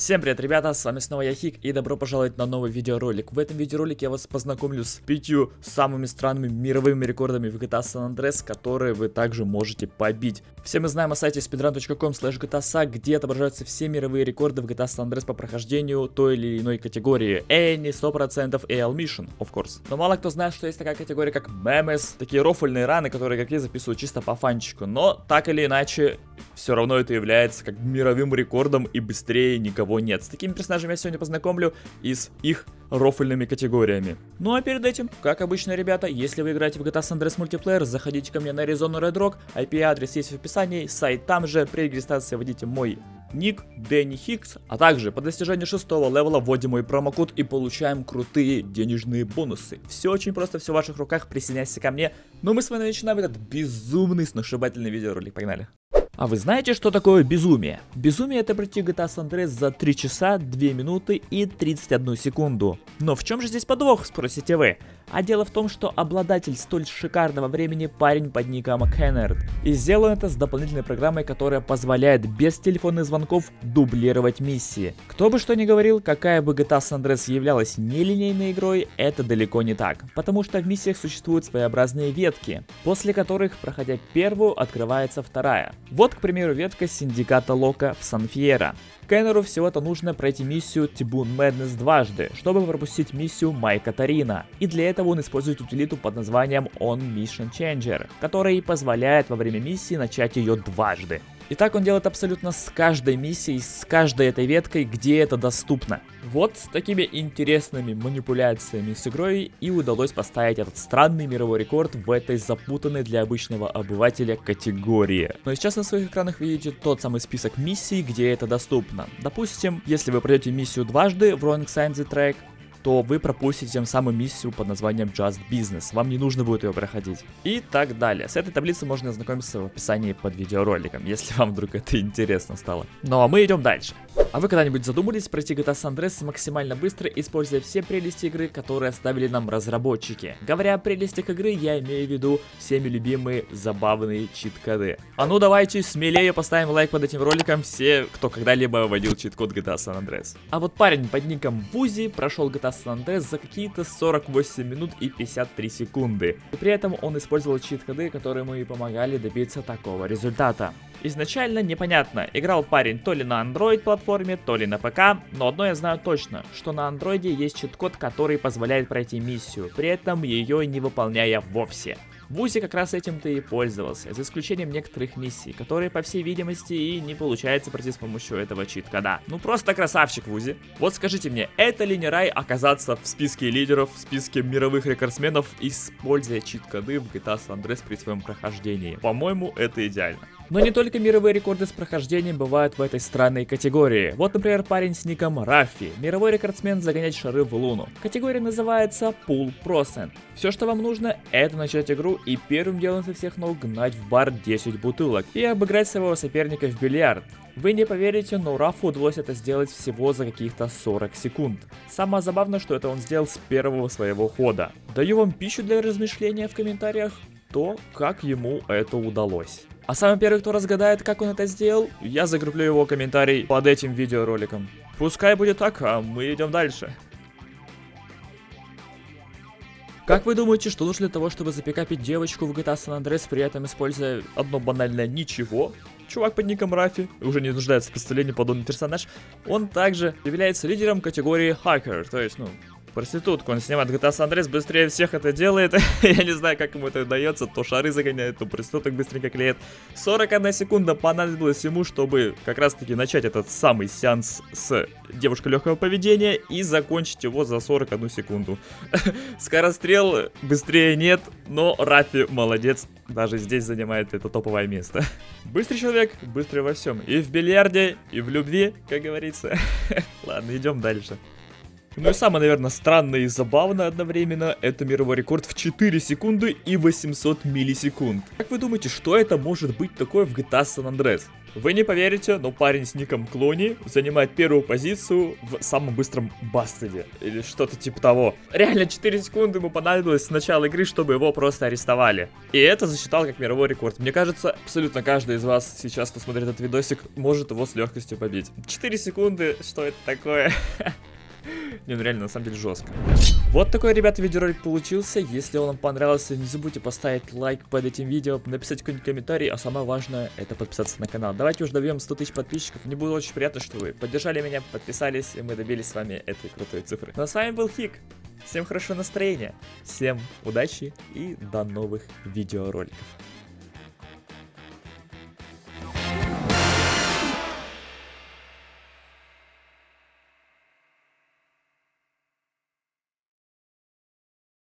Всем привет, ребята, с вами снова я Хик, и добро пожаловать на новый видеоролик. В этом видеоролике я вас познакомлю с пятью самыми странными мировыми рекордами в GTA San Andreas, которые вы также можете побить. Все мы знаем о сайте speedrun.com gtasa, где отображаются все мировые рекорды в GTA San Andreas по прохождению той или иной категории. Any, 100% AL Mission, of course. Но мало кто знает, что есть такая категория, как Memes, такие рофольные раны, которые, как я, записываю чисто по фанчику. Но, так или иначе, все равно это является как мировым рекордом и быстрее никого нет. С такими персонажами я сегодня познакомлю и с их рофльными категориями. Ну а перед этим, как обычно, ребята, если вы играете в GTA San Andreas Multiplayer, заходите ко мне на Arizona Red Rock, IP-адрес есть в описании, сайт там же, при регистрации вводите мой ник Дэнни Хикс, а также по достижению шестого левела вводим мой промокод и получаем крутые денежные бонусы. Все очень просто, все в ваших руках, присоединяйся ко мне. Но мы с вами начинаем этот безумный сношибательный видеоролик, погнали. А вы знаете, что такое безумие? Безумие это пройти GTA San Andreas за 3 часа, 2 минуты и 31 секунду. Но в чем же здесь подвох, спросите вы? А дело в том, что обладатель столь шикарного времени парень под ником Кеннерд. И сделан это с дополнительной программой, которая позволяет без телефонных звонков дублировать миссии. Кто бы что ни говорил, какая бы GTA San Andreas являлась нелинейной игрой, это далеко не так. Потому что в миссиях существуют своеобразные ветки, после которых, проходя первую, открывается вторая. Вот, к примеру, ветка синдиката Лока в Сан-Фьеро. Кеннеру всего-то нужно пройти миссию Тибун Madness дважды, чтобы пропустить миссию Майка Тарина. И для этого он использует утилиту под названием On Mission Changer, которая позволяет во время миссии начать ее дважды. И так он делает абсолютно с каждой миссией, с каждой этой веткой, где это доступно. Вот с такими интересными манипуляциями с игрой и удалось поставить этот странный мировой рекорд в этой запутанной для обычного обывателя категории. Но сейчас на своих экранах видите тот самый список миссий, где это доступно. Допустим, если вы пройдете миссию дважды в Wrong Sign the Track, то вы пропустите тем самым миссию под названием Just Business. Вам не нужно будет ее проходить. И так далее. С этой таблицей можно ознакомиться в описании под видеороликом, если вам вдруг это интересно стало. Ну а мы идем дальше. А вы когда-нибудь задумались пройти GTA San Andreas максимально быстро, используя все прелести игры, которые оставили нам разработчики? Говоря о прелестях игры, я имею в виду всеми любимые забавные чит-коды. А ну давайте смелее поставим лайк под этим роликом все, кто когда-либо вводил чит-код GTA San Andreas. А вот парень под ником Вузи прошел GTA San Andreas за какие-то 48 минут и 53 секунды. И при этом он использовал чит-коды, которые ему и помогали добиться такого результата. Изначально непонятно, играл парень то ли на Android платформе, то ли на ПК, но одно я знаю точно, что на Android есть чит-код, который позволяет пройти миссию, при этом ее не выполняя вовсе. Вузи как раз этим-то и пользовался, за исключением некоторых миссий, которые, по всей видимости, и не получается пройти с помощью этого чит-кода. Ну просто красавчик Вузи. Вот скажите мне, это ли не рай оказаться в списке лидеров, в списке мировых рекордсменов, используя чит-коды в GTA San Andreas при своем прохождении? По-моему, это идеально. Но не только мировые рекорды с прохождением бывают в этой странной категории. Вот, например, парень с ником Раффи, мировой рекордсмен загонять шары в луну. Категория называется Pool Procent. Все, что вам нужно, это начать игру и первым делом со всех ног гнать в бар 10 бутылок и обыграть своего соперника в бильярд. Вы не поверите, но Рафу удалось это сделать всего за каких-то 40 секунд. Самое забавное, что это он сделал с первого своего хода. Даю вам пищу для размышления в комментариях, то, как ему это удалось. А самый первый, кто разгадает, как он это сделал, я закреплю его комментарий под этим видеороликом. Пускай будет так, а мы идем дальше. Как вы думаете, что нужно для того, чтобы запикапить девочку в GTA San Andreas, при этом используя одно банальное ничего? Чувак под ником Рафи, уже не нуждается в представлении подобный персонаж, он также является лидером категории Hacker, то есть, ну, проститутку. Он снимает GTA San Andreas, быстрее всех это делает. Я не знаю, как ему это удается. То шары загоняет, то проституток быстренько клеит. 41 секунда понадобилась ему, чтобы как раз-таки начать этот самый сеанс с девушкой легкого поведения и закончить его за 41 секунду. Скорострел быстрее нет, но Рафи молодец. Даже здесь занимает это топовое место. Быстрый человек, быстрый во всем. И в бильярде, и в любви, как говорится. Ладно, идем дальше. Ну и самое, наверное, странное и забавное одновременно, это мировой рекорд в 4 секунды и 800 миллисекунд. Как вы думаете, что это может быть такое в GTA San Andreas? Вы не поверите, но парень с ником Клони занимает первую позицию в самом быстром бастеде. Или что-то типа того. Реально 4 секунды ему понадобилось с начала игры, чтобы его просто арестовали. И это засчитал как мировой рекорд. Мне кажется, абсолютно каждый из вас сейчас, кто смотрит этот видосик, может его с легкостью побить. 4 секунды, что это такое? Не, ну реально, на самом деле жестко. Вот такой, ребята, видеоролик получился. Если он вам понравился, не забудьте поставить лайк под этим видео, написать какой-нибудь комментарий, а самое важное, это подписаться на канал. Давайте уже добьем 100 тысяч подписчиков. Мне было очень приятно, что вы поддержали меня, подписались, и мы добились с вами этой крутой цифры. Ну а с вами был Хик. Всем хорошего настроения, всем удачи и до новых видеороликов.